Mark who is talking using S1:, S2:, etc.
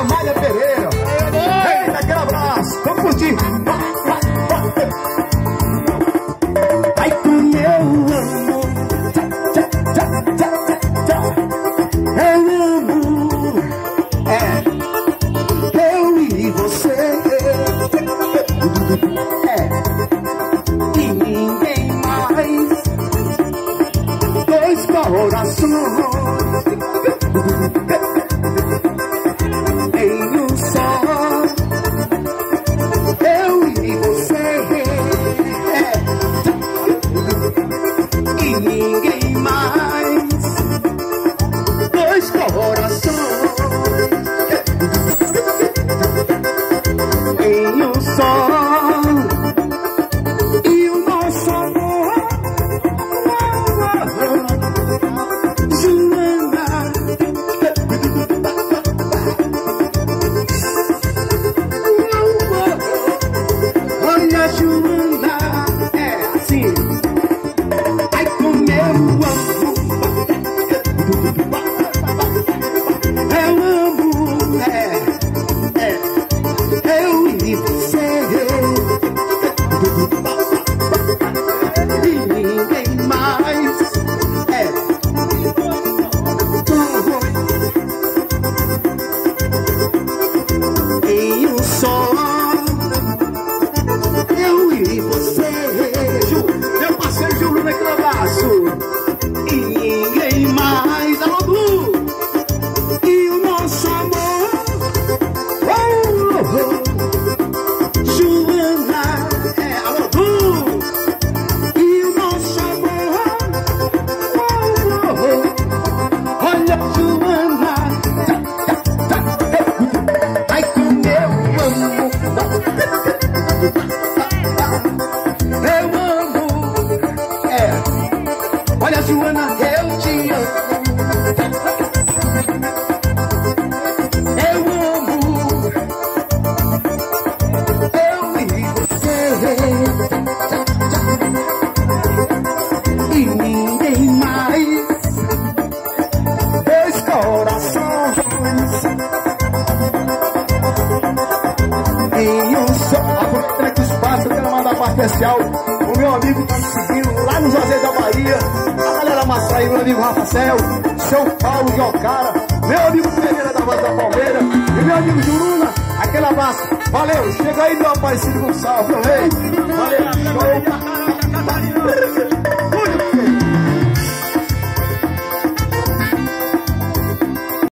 S1: Amália Pereira. Eita, aquele abraço. Vamos curtir. Ai, como eu amo. Tchá, tchá, amo. É. Eu e você. É. E ninguém mais. Dois corações. Ninguém mais. Dois corações. Em um só. E o nosso amor. Joana. Olha, Joana, e você. Joana, eu te amo. Eu amo. Eu e você. E ninguém mais. Dois corações. Em um só. Aproveita que espaço, eu quero mandar parte especial. O meu amigo tá me seguindo lá no Juazeiro da Bahia. Maçaí, meu amigo Rafael, São Paulo de Ocara, meu amigo Pereira da Voz da Palmeira e meu amigo Juruna. Aquele abraço. Valeu, chega aí, meu Aparecido Gonçalves, meu rei. Valeu, show.